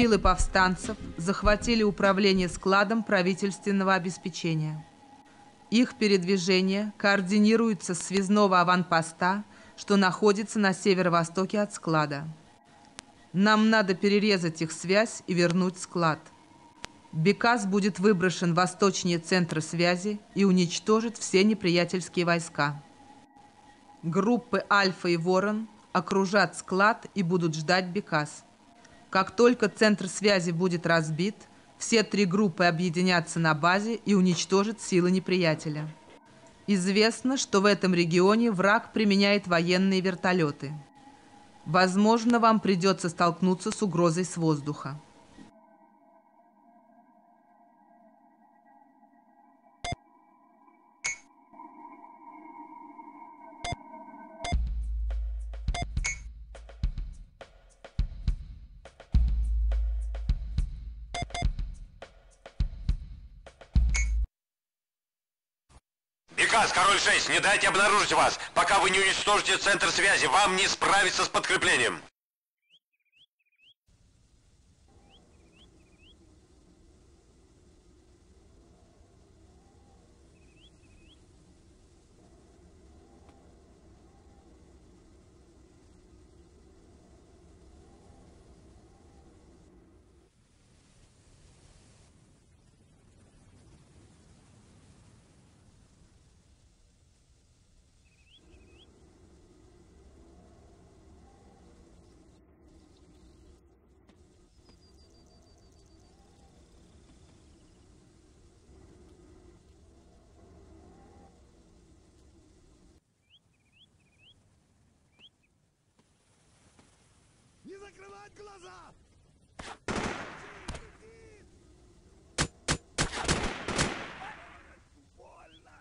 Силы повстанцев захватили управление складом правительственного обеспечения. Их передвижение координируется с связного аванпоста, что находится на северо-востоке от склада. Нам надо перерезать их связь и вернуть склад. Бекас будет выброшен восточнее центра связи и уничтожит все неприятельские войска. Группы Альфа и Ворон окружат склад и будут ждать Бекас. Как только центр связи будет разбит, все три группы объединятся на базе и уничтожат силы неприятеля. Известно, что в этом регионе враг применяет военные вертолеты. Возможно, вам придется столкнуться с угрозой с воздуха. Приказ, Король-6, не дайте обнаружить вас. Пока вы не уничтожите центр связи, вам не справиться с подкреплением. Не закрывать глаза! Больно!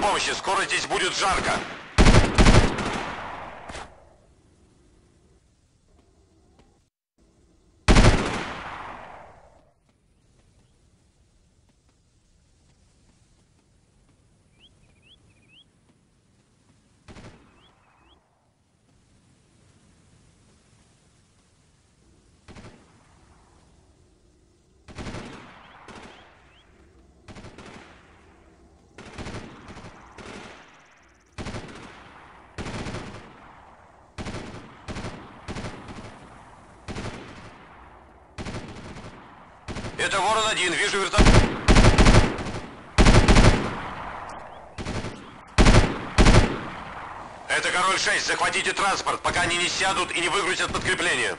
Помощи. Скоро здесь будет жарко. Это Ворон-1, вижу вертолет. Это Король-6, захватите транспорт, пока они не сядут и не выгрузят подкрепление.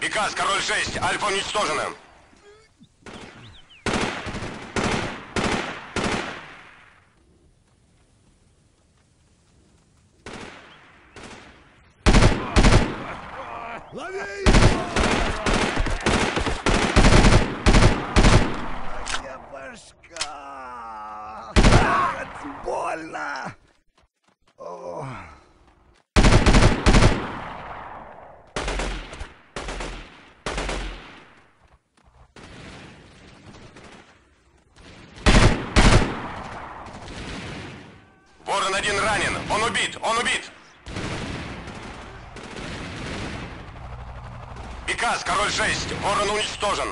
Приказ, Король-6, Альфа уничтожена. Больно! О. Ворон-1 ранен, он убит, он убит. Приказ, Король-6, Ворон уничтожен.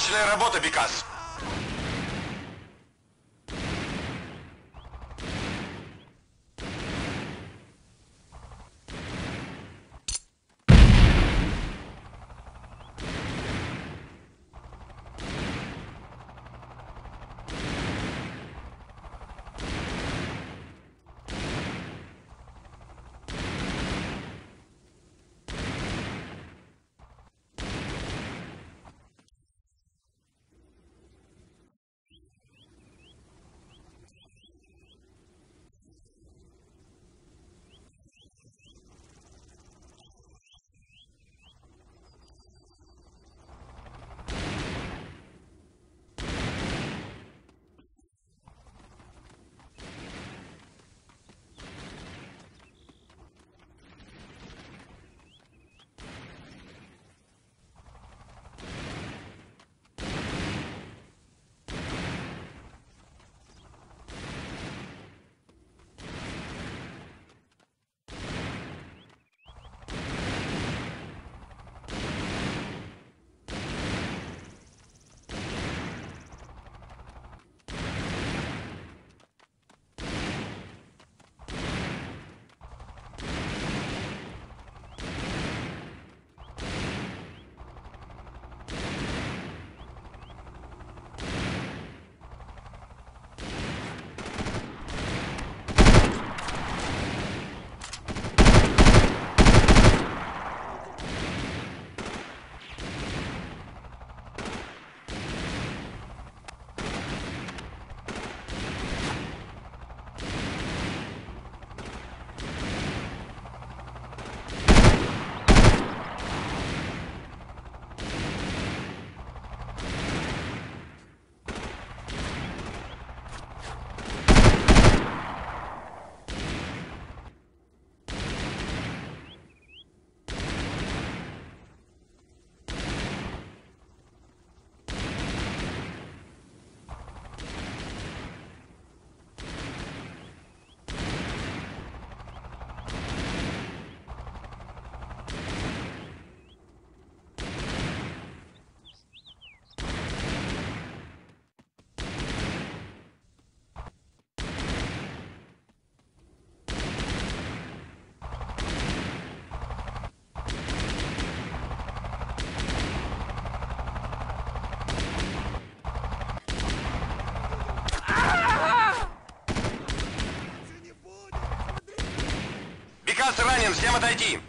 Отличная работа, Бекас. Всем отойти.